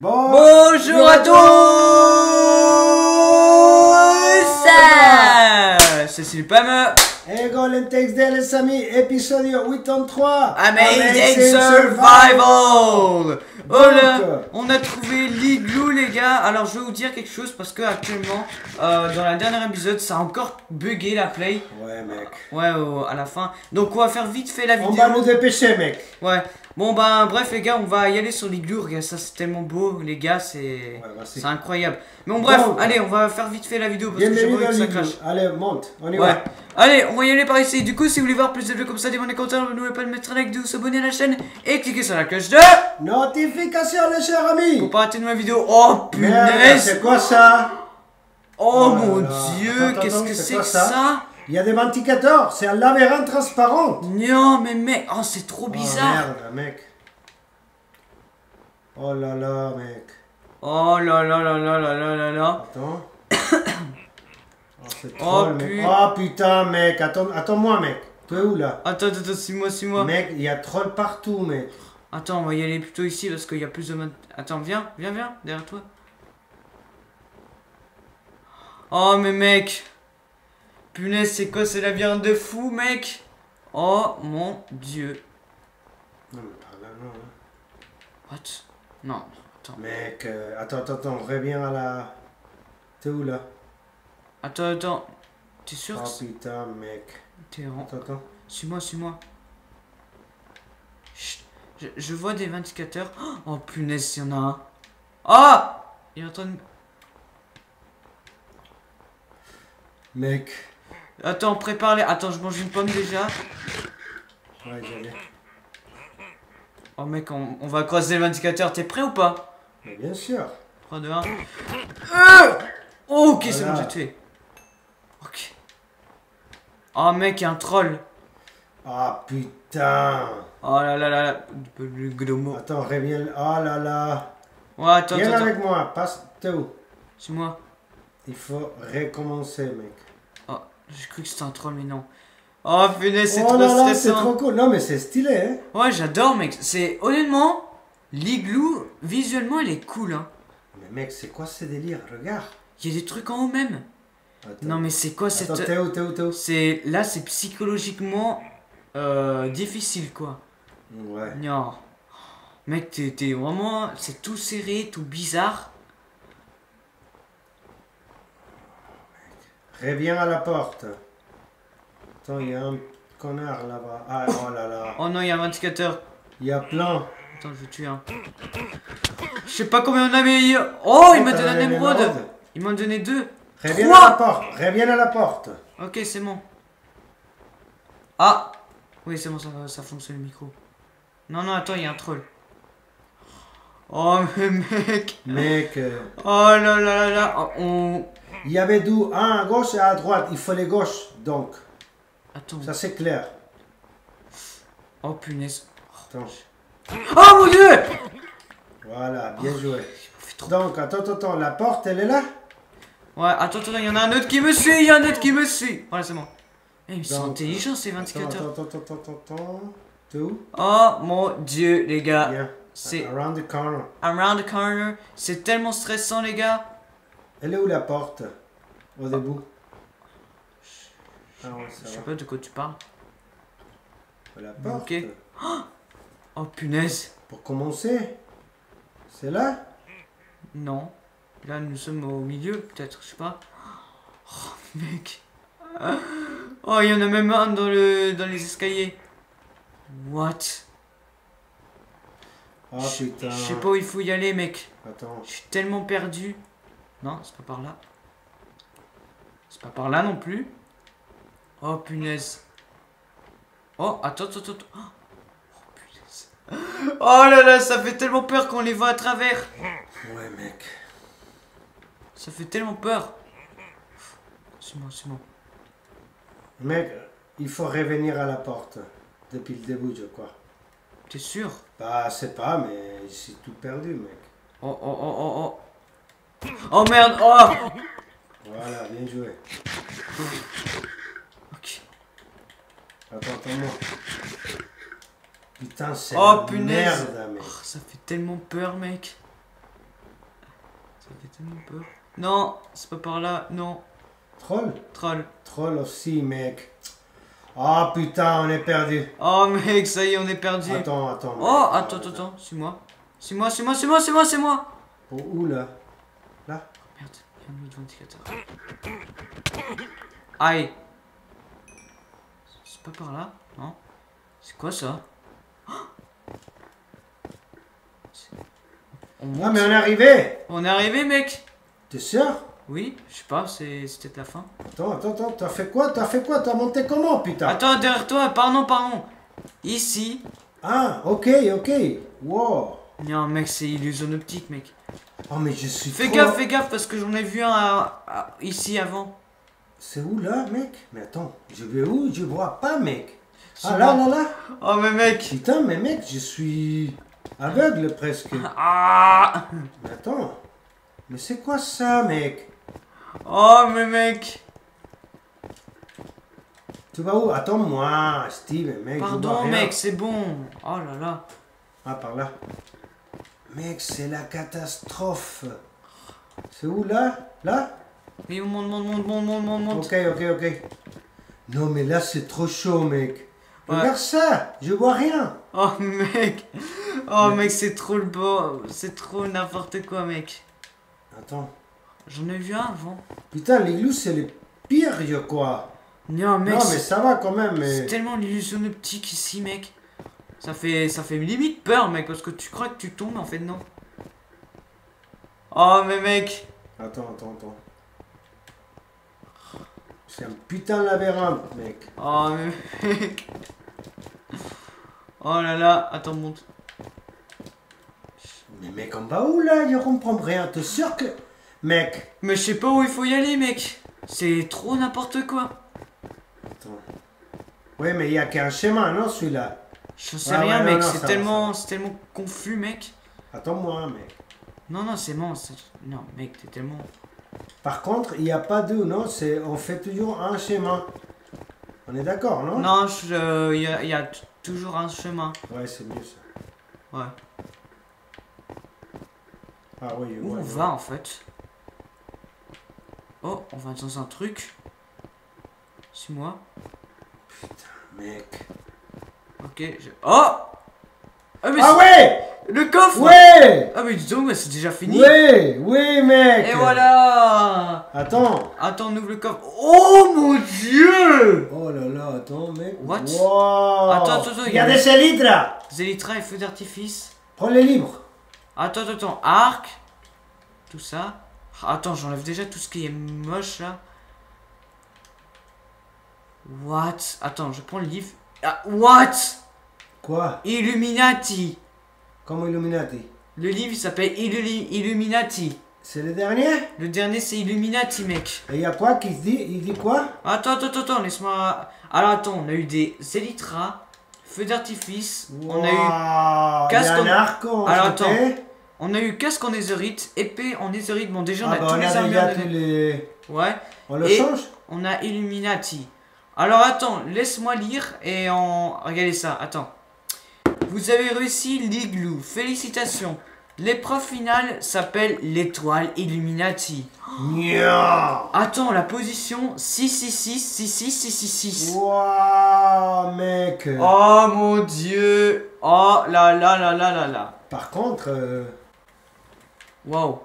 Bon, Bonjour à tous. C'est Silpam Ego Lentex de les amis, épisode 83. Amazing Survival. Oh là, Donc, on a trouvé l'igloo les gars. Alors je vais vous dire quelque chose parce que actuellement, euh, dans la dernière épisode, ça a encore bugué la play. Ouais, mec. Ouais, euh, à la fin. Donc on va faire vite fait la On vidéo. va nous dépêcher, mec. Ouais. Bon bah bref les gars, on va y aller sur. Regarde ça, c'est tellement beau les gars, c'est bah, c'est- incroyable. Mais bon bref, Bon. allez, on va faire vite fait la vidéo parce que j'ai pas que ça crache. Allez, monte, on y Ouais. va. Allez, on va y aller par ici. Du coup, si vous voulez voir plus de vidéos comme ça, demandez commentaires, n'oubliez pas de mettre un like, de vous abonner à la chaîne et cliquez sur la cloche de Notification, les chers amis. pour pas rater de ma vidéo. Oh punaise c'est quoi ça? Oh Oh mon là dieu, qu'est-ce que c'est que ça? Il y a des venticateurs, c'est un labyrinthe transparent. Non, mais mec, oh c'est trop Oh, bizarre. merde, mec. Oh là là, mec. Oh là là là là là là là là. Attends. Oh, c'est Oh, mec. putain. Oh putain, mec. Attends, attends-moi, mec. Tu es où là? Attends, attends, attends, suis-moi, suis-moi. Mec, il y a troll partout, mec. Attends, on va y aller plutôt ici parce qu'il y a plus de. Attends, viens, viens, viens, derrière toi. Oh, mais mec. Punaise, c'est quoi ce labyrinthe de fou, mec? Oh mon dieu. Non, mais par là, non. hein. What? Non, attends. Mec, euh, attends, attends, attends, reviens à la. T'es où là? Attends, attends. T'es sûr Oh que putain, mec. t'es en... Attends, attends. Suis-moi, suis-moi. Je, je vois des vindicateurs. Oh punaise, il y en a un. Ah Il est en train de... Mec. Attends, prépare les... Attends, je mange une pomme déjà. Ouais, j'allais. Oh mec, on, on va croiser les vindicateurs. T'es prêt ou pas? Mais bien sûr. 3, 2, 1. Euh oh, ok, c'est bon, j'ai tué. Ok. Oh mec, y a un troll. Ah putain. Oh là là là là. Le gnomo. Attends, reviens. Oh là là. Ouais, attends, Viens attends, attends. avec moi. Passe. T'es où C'est moi. Il faut recommencer, mec. J'ai cru que c'était un troll, mais non. Oh punaise, c'est oh trop là là, c'est trop cool. Non, mais c'est stylé, hein. Ouais, j'adore, mec. C'est honnêtement, l'igloo, visuellement, il est cool. Hein. Mais mec, c'est quoi ce délire? Regarde. Il y a des trucs en haut même. Attends. Non, mais c'est quoi cette. Attends, t'es où, t'es où, t'es où C'est là, c'est psychologiquement euh, difficile, quoi. Ouais. Non. Mec, t'es t'es vraiment. C'est tout serré, tout bizarre. Reviens à la porte. Attends, il y a un connard là-bas. Ah, oh là là. Oh non, il y a un indicateur. Il y a plein. Attends, je vais tuer un. Je sais pas combien on a, mais. il- Oh, il m'a donné un émeraude. Il m'a donné deux. Reviens Trois. à la porte. Reviens à la porte. Ok, c'est bon. Ah Oui, c'est bon, ça, ça fonctionne le micro. Non, non, attends, il y a un troll. Oh, mais mec Mec, euh, Oh là là là là Oh, On... il y avait d'où Un à gauche et un à droite. Il faut les gauches, donc. Attends. Ça, c'est clair. Oh, punaise. Attends. Oh, mon Dieu Voilà, bien joué. fait trop- Donc, attends, attends, attends. La porte, elle est là? Ouais, attends, attends, il y en a un autre qui me suit Il y a un autre qui me suit Voilà, c'est bon. Eh, ils sont intelligents, ces Attends, vindicateurs. attends, attends, attends, attends. T'es où? Oh, mon Dieu, les gars. C'est Around the corner. around the corner. C'est tellement stressant, les gars. Elle est où la porte Au début? Ah ouais, Je sais va. pas de quoi tu parles. La porte? Ok. Oh, punaise. Pour commencer. C'est là? Non. Là, nous sommes au milieu, peut-être, je sais pas. Oh, mec. Oh, il y en a même un dans, le, dans les escaliers. What? Oh Je putain. je sais pas où il faut y aller, mec. Attends. Je suis tellement perdu. Non, c'est pas par là. C'est pas par là non plus. Oh, punaise. Oh, attends, attends, attends. Oh, punaise. Oh là là, ça fait tellement peur qu'on les voit à travers. Ouais, mec. Ça fait tellement peur. C'est bon, c'est bon. Mec, il faut revenir à la porte. Depuis le début, je crois. T'es sûr? Bah, c'est pas, mais j'ai tout perdu, mec. Oh, oh, oh, oh, oh. Oh merde, oh Voilà, bien joué. Ok. Attends, attends-moi. Putain, c'est Oh, punaise. merde, mec. Oh, ça fait tellement peur, mec. Ça fait tellement peur. Non, c'est pas par là. Non, Troll? Troll. Troll aussi, mec. Oh putain, on est perdu. Oh, mec, ça y est, on est perdu. Attends, attends. Oh, attends, attends, attends. C'est moi. C'est moi, c'est moi, c'est moi, c'est moi, c'est moi. Oh, où là? Il y a un autre ventilateur. Aïe. C'est pas par là, non? C'est quoi ça? Oh C'est- On monte. Ah, mais on est arrivé On est arrivé, mec T'es sûr? Oui, je sais pas, peut-être la fin. Attends, attends, attends, t'as fait quoi? T'as fait quoi? T'as monté comment, putain? Attends, derrière toi, pardon, pardon. Ici. Ah, ok, ok. Wow. Non, mec, c'est illusion optique, mec. Oh, mais je suis Fais trop- gaffe, fais gaffe, parce que j'en ai vu un à- à- ici avant. C'est où là, mec? Mais attends, je vais où? Je vois pas, mec. Ah là, là, là? Oh, mais mec Putain, mais mec, je suis aveugle presque. Ah Mais attends. Mais c'est quoi ça, mec? Oh, mais mec Tu vas où? Attends-moi, Steve, mec. je vois Pardon, rien. mec, c'est bon. Oh là là. Ah, par là. Mec, c'est la catastrophe. C'est où là? Là? Oui, monte, monte, monte, monte, monte, monte, monte. Ok, ok, ok. Non, mais là, c'est trop chaud, mec. Ouais. Regarde ça, je vois rien. Oh, mec Oh, Mais- mec, c'est trop le beau. C'est trop n'importe quoi, mec. Attends. J'en ai vu un avant. Putain, l'église, c'est le pire, je crois. Non, mec, non, mais c'est ça va quand même, c'est mais... tellement l'illusion optique ici, mec. Ça fait, ça fait limite peur, mec, parce que tu crois que tu tombes, en fait, non. Oh, mais mec Attends, attends, attends. C'est un putain de labyrinthe, mec. Oh, mais mec Oh là là, attends, monte. Mais mec, on va où, là Je comprends rien. T'es sûr que... Mec? Mais je sais pas où il faut y aller, mec. C'est trop n'importe quoi. Attends. Oui, mais il y a qu'un chemin, non, celui-là? Je sais Ouais, rien, ouais, mec. C'est tellement, c'est tellement confus, mec. Attends-moi, mec. Non, non, c'est bon. c'est- Non, mec, t'es tellement. Par contre, il n'y a pas deux, non C'est... On fait toujours un chemin. On est d'accord, non? Non, il euh, y, a, y a toujours un chemin. Ouais, c'est mieux, ça. Ouais. Ah oui, Où vois, on va en fait? Oh, on va dans un truc. Suis-moi. Mec. Ok. je- Oh Ah, mais Ah ouais Le coffre Ouais Ah, mais dis donc, mais c'est déjà fini. Ouais Oui, mec Et voilà Attends Attends, on ouvre le coffre. Oh mon dieu Oh là là, attends, mec. What Wow. Attends, attends, attends, Il y a il y a- des célindres là Zélitra et feu d'artifice. Prends les livres. Attends, attends, attends. Arc. Tout ça. Attends, j'enlève déjà tout ce qui est moche là. What Attends, je prends le livre. Ah, what? Quoi? Illuminati. Comme Illuminati? Le livre s'appelle Illu- Illuminati. C'est le dernier? Le dernier c'est Illuminati, mec. Et il y a quoi qui se dit? Il dit quoi? Attends, attends, attends, attends, laisse-moi. Alors attends, on a eu des Elytra, feu d'artifice. On a eu, Wow, Il y a casque un en- arc en Alors, jeté. on a eu casque en ézérite, épée en ézérite. Bon, déjà on Ah a bah, tous on les a armures. déjà de- tous les... Ouais. On le Et- change? On a Illuminati. Alors attends, laisse-moi lire et en... Regardez ça, attends. Vous avez réussi l'igloo, félicitations. L'épreuve finale s'appelle l'étoile Illuminati. Nya Attends, la position 666 66666. Wow, mec Oh mon dieu. Oh là là là là là là. Par contre, euh, Waouh.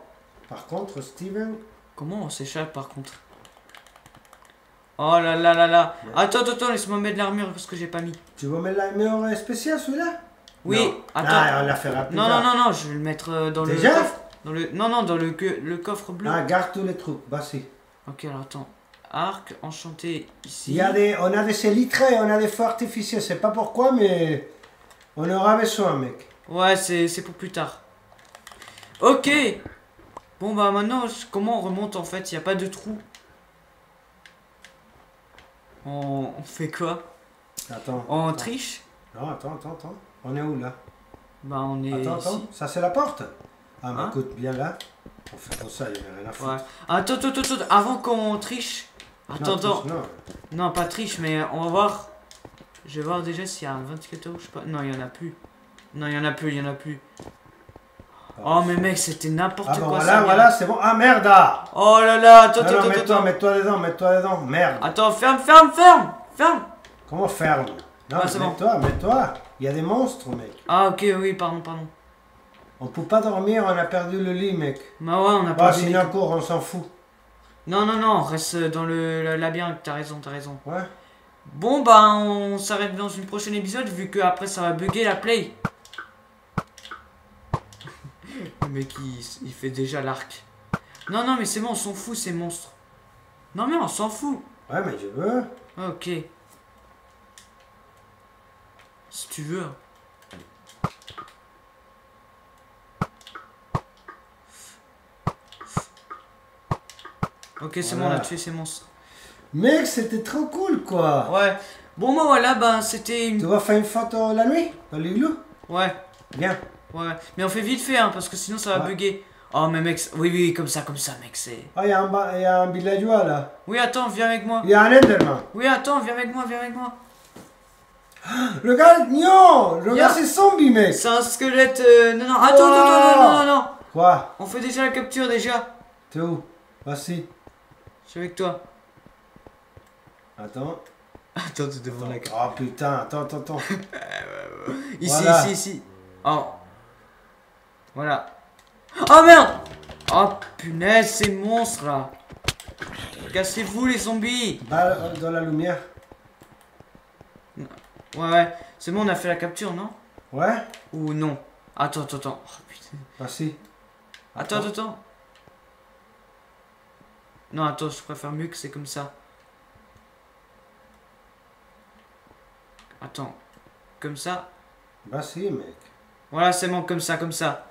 par contre, Steven, Comment on s'échappe par contre? Oh là là là là. Attends, attends, attends, laisse-moi mettre l'armure parce que j'ai pas mis. tu veux mettre la meilleure spéciale celui-là? Oui, Non. attends. Ah, on la fera plus Non, non, non, non, je vais le mettre euh, dans Déjà? le coffre. Dans le... Non, non, dans le, que- le coffre bleu. Ah, garde tous les trucs, vas-y. Ok, alors attends. Arc, enchanté ici. Il y a des, on a des élytres et on a des feux artificiels, je sais pas pourquoi, mais on aura besoin, mec. Ouais, c'est c'est pour plus tard. Ok Bon, bah maintenant, comment on remonte en fait? Il n'y a pas de trou. On, on fait quoi Attends. On attends. triche Non, attends, attends, attends. On est où là Bah, on est Attends, ici. attends. Ça, c'est la porte Ah, mais Hein écoute, bien là. On fait comme ça, il n'y a rien à foutre. Ouais. Attends, attends, attends, attends, avant qu'on triche. Non, Attends, attends. tous, non. Non, pas triche, mais on va voir Je vais voir déjà s'il y a un 24 euros, je sais pas. Non, il y en a plus. Non, il y en a plus, il y en a plus. Oh, mais mec, c'était n'importe Ah quoi voilà, ça. voilà, c'est bon. Ah merde ah Oh là là, attends, Non, attends, non, attends, mets-toi, attends. mets-toi dedans, mets-toi dedans. Merde. Attends, ferme, ferme, ferme, ferme. Comment ferme? Non, Ah, c'est bon. mets-toi, mets-toi. Il y a des monstres, mec. Ah, ok, oui, pardon, pardon. On peut pas dormir, on a perdu le lit, mec. Bah ouais, on a Ah, pas c'est une cour, on s'en fout. Non, non, non, reste dans le, le labyrinthe, t'as raison, t'as raison. Ouais. Bon, bah, on s'arrête dans une prochaine épisode, vu que après ça va bugger la play. Le mec, il, il fait déjà l'arc. Non, non, mais c'est bon, on s'en fout, ces monstres. Non, mais on s'en fout. Ouais, mais je veux. Ok. Si tu veux. Ok, c'est bon, on a tué ces monstres. Mec, c'était trop cool, quoi. Ouais. Bon, bah voilà, bah c'était Tu une. vas faire une photo la nuit dans l'igloo Ouais, Bien. Ouais. Mais on fait vite fait, hein, parce que sinon ça va Ouais. bugger. Oh, mais mec, oui, oui, comme ça, comme ça, mec, c'est. Ah, il y, ba- y a un villageois, là? Oui, attends, viens avec moi. Il y a un Enderman. Oui, attends, viens avec moi, viens avec moi. Regarde, non Regarde ces zombies, mec. C'est un squelette. euh, Non, non, attends, non, non, non, non. Quoi? On fait déjà la capture, déjà. T'es où? Vas-y. Je suis avec toi. Attends. Attends, tu devant la Oh putain, attends, attends, attends. Ici, Voilà. ici, ici. Oh. Voilà. Oh merde Oh punaise, ces monstres là. Cassez-vous les zombies. Balle euh, dans la lumière. Ouais, ouais. C'est bon, on a fait la capture, non? Ouais Ou non? Attends, attends, attends. Oh, putain. Vas-y. Attends, attends, attends. Non, attends, je préfère mieux que c'est comme ça. Attends. Comme ça? Vas-y, mec. Voilà, c'est bon, comme ça, comme ça.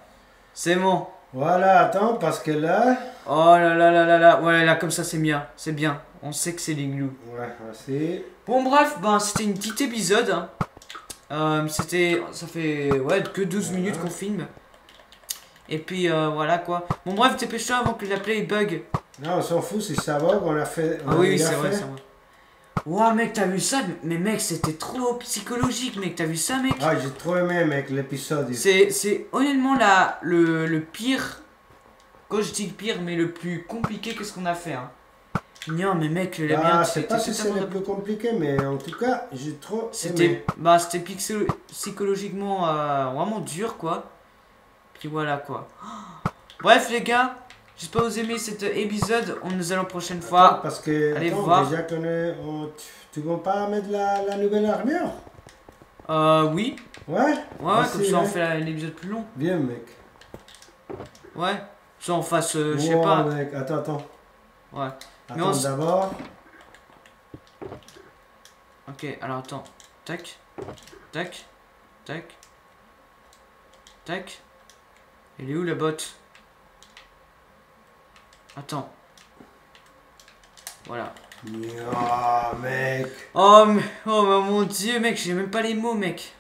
C'est bon. Voilà, attends, parce que là. Oh là là là là là. Ouais, là, comme ça, c'est bien. C'est bien. On sait que c'est l'igloo. Ouais, vas-y. Bon, bref, ben, c'était une petite épisode. hein. Euh, c'était. Ça fait. Ouais, que 12 Voilà. minutes qu'on filme. Et puis, euh, voilà quoi. Bon, bref, dépêche-toi avant que la play bug. Non, on s'en fout, si ça va, on a fait. on Ah oui, oui, c'est vrai, c'est vrai. Ouah, mec, t'as vu ça? Mais mec, c'était trop psychologique, mec. T'as vu ça, mec? Ah, j'ai trop aimé, mec, l'épisode. C'est, c'est honnêtement la, le, le pire. Quand je dis le pire, mais le plus compliqué que ce qu'on a fait. Hein. Non, mais mec, le Ah, c'était pas si c'est le plus compliqué, mais en tout cas, j'ai trop C'était, aimé. bah, c'était pixel- psychologiquement euh, vraiment dur, quoi. Puis voilà, quoi. Bref, les gars, j'espère que vous aimez cet épisode. On nous allons prochaine Attends, fois. parce que, allez attends, voir. déjà qu'on est. on- tu, veux pas mettre la, la nouvelle armure? Euh, oui. Ouais Ouais, comme ça on ouais. fait la- l'épisode plus long. Viens, mec. Ouais. Ça on fasse, euh, je sais pas. mec, attends, attends. Ouais. Mais Attends on d'abord. Ok, alors attends. Tac. Tac. Tac. Tac. Elle est où la botte? Attends. Voilà. Ah, mec. Oh, oh mon dieu, mec, j'ai même pas les mots, mec.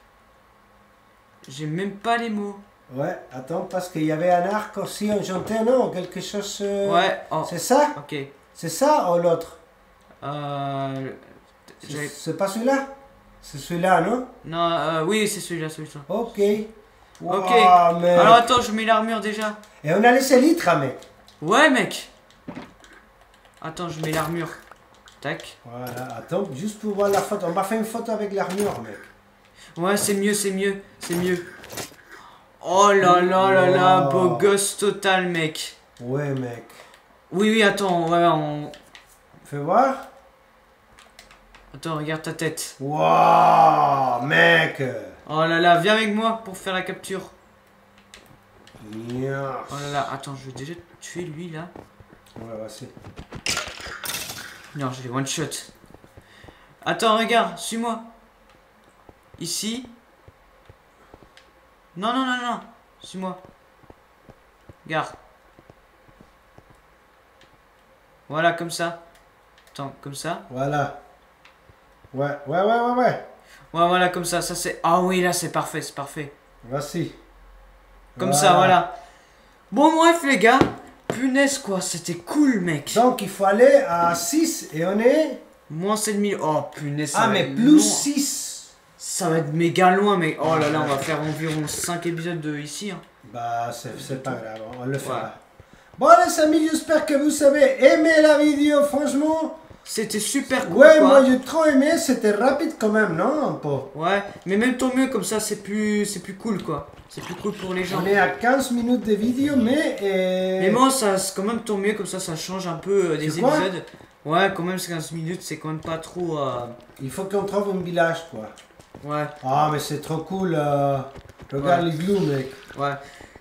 J'ai même pas les mots. Ouais, attends, parce qu'il y avait un arc aussi enchanté, non Quelque chose. euh, Ouais, oh, C'est ça? Ok. C'est ça ou l'autre? Euh. C'est pas celui-là? C'est celui-là, non? Non, euh, oui, c'est celui-là, celui-là. Ok. Ok. Wow, mec. Alors attends, je mets l'armure déjà. Et on a laissé litre, hein, mec. Ouais, mec. Attends, je mets l'armure. Tac. Voilà, attends, juste pour voir la photo. On m'a fait une photo avec l'armure, mec. Ouais, c'est mieux, c'est mieux, c'est mieux. Oh là là là là, beau gosse total, mec. Ouais, mec. Oui, oui, attends, ouais, on... Fais voir. Attends, regarde ta tête. Wow, mec. Oh là là, viens avec moi pour faire la capture. Yeah. Oh là là, attends, je vais déjà tuer lui là. Ouais, vas-y. Non, je l'ai one shot. Attends, regarde, suis-moi. Ici. Non, non, non, non. Suis-moi. Regarde. Voilà, comme ça. Attends, comme ça. Voilà. Ouais, ouais, ouais, ouais, ouais. Ouais, voilà, comme ça. Ça, c'est. Ah oui, là, c'est parfait, c'est parfait. Vas-y. Comme ça, voilà. Bon, bref, les gars. Punaise, quoi. C'était cool, mec. Donc, il faut aller à 6 et on est. Moins 7000. Oh, punaise. ça Ah, va mais être plus long. 6. Ça va être méga loin, mais oh là là, on va faire environ 5 épisodes de ici. hein. Bah, c'est pas grave, on le Ouais. fera. Bon, les amis, j'espère que vous avez aimé la vidéo, franchement. C'était super cool. Ouais, quoi. moi j'ai trop aimé, c'était rapide quand même, non Un peu? Ouais, mais même tant mieux, comme ça, c'est plus, c'est plus cool, quoi. C'est plus cool pour les gens. On est à 15 minutes de vidéo, mais. euh, Mais moi, ça, c'est quand même tant mieux, comme ça, ça change un peu euh, des épisodes. Ouais, quand même, c'est 15 minutes, c'est quand même pas trop. euh, Il faut qu'on trouve un village, quoi. Ouais, Ah, mais c'est trop cool. euh, Regarde Ouais. les glous, mec. ouais.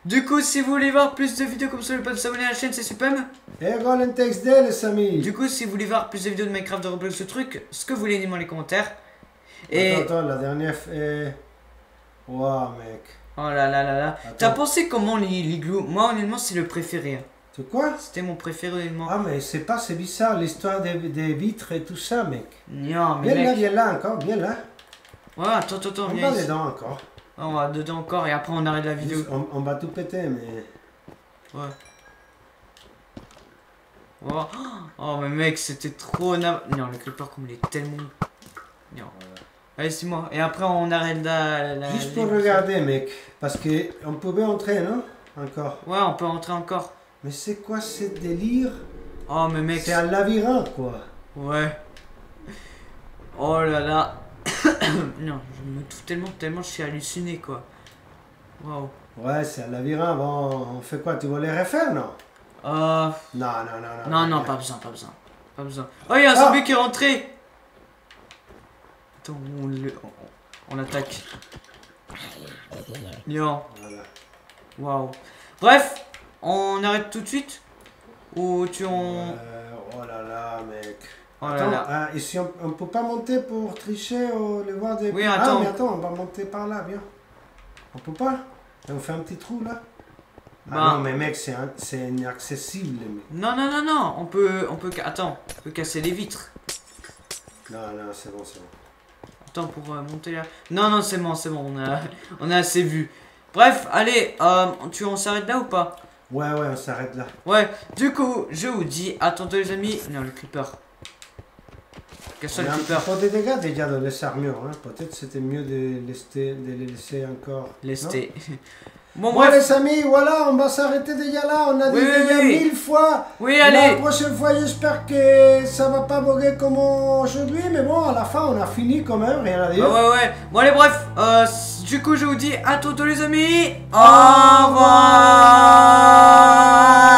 Du coup, si vous voulez voir plus de vidéos comme ça, n'oubliez pas de vous abonner à la chaîne, c'est super. Et un texte d'elle, les amis. Du coup, si vous voulez voir plus de vidéos de Minecraft, de Roblox, ce truc, ce que vous voulez, dites-moi dans les commentaires. Et. Attends, attends, la dernière. euh, Waouh, mec. Oh là là là là. T'as pensé comment glous Moi, honnêtement, c'est le préféré. hein. C'est quoi? C'était mon préféré, honnêtement. Ah, mais c'est pas, c'est bizarre l'histoire des, des vitres et tout ça, mec. Non, mais Viens là, viens là encore, viens là. Ouais, attends, attends, attends, On viens va dedans encore. On va dedans encore et après on arrête la vidéo. On, on va tout péter, mais. Ouais. Oh, oh mais mec, c'était trop nav... Non, le creeper comme il est tellement... Non. Allez, c'est moi. Et après on arrête la... la- Juste pour regarder, mec. Parce que on pouvait entrer, non? Encore. Ouais, on peut rentrer encore. Mais c'est quoi ce délire? Oh mais mec... C'est un labyrinthe, quoi. Ouais. Oh là là. non, je me trouve tellement, tellement je suis halluciné quoi. Waouh. Ouais, c'est un labyrinthe. Bon, on fait quoi Tu veux les refaire, non? Euh... Non, non, non, non. Non, non, pas besoin, pas besoin. Pas besoin. Oh, il y a un Ah. zombie qui est rentré Attends, on, le... on, attaque. Voilà. waouh. Bref, on arrête tout de suite? Ou tu en... Euh, oh là là, mec. Oh là attends, là. ah, ici on, on peut pas monter pour tricher ou les voir des. Oui, Ah, attends. mais attends, on va monter par là, viens. On peut pas on fait un petit trou là Bah. Ah non, mais mec, c'est inaccessible, mec. Non, non, non, non, on peut... On peut... Attends, on peut casser les vitres. Non, non, c'est bon, c'est bon. Attends, pour euh, monter là... Non, non, c'est bon, c'est bon, on a, on a assez vu. Bref, allez, euh, tu on s'arrête là ou pas? Ouais, ouais, on s'arrête là. Ouais, du coup, je vous dis, tantôt les amis. Non, le creeper. Que a un creeper peu de dégâts déjà dans les armures. Hein. Peut-être c'était mieux de, laisser, de les laisser encore. Lesté. non bon, Bon, les amis, voilà, on va s'arrêter déjà là. On a dit Oui, déjà oui. mille fois. Oui, La allez. prochaine fois, j'espère que ça va pas bugger comme aujourd'hui. Mais bon, à la fin, on a fini quand même, rien à dire. ouais, ouais. Bon, allez, bref. Euh, du coup, je vous dis à tantôt les amis. Au revoir.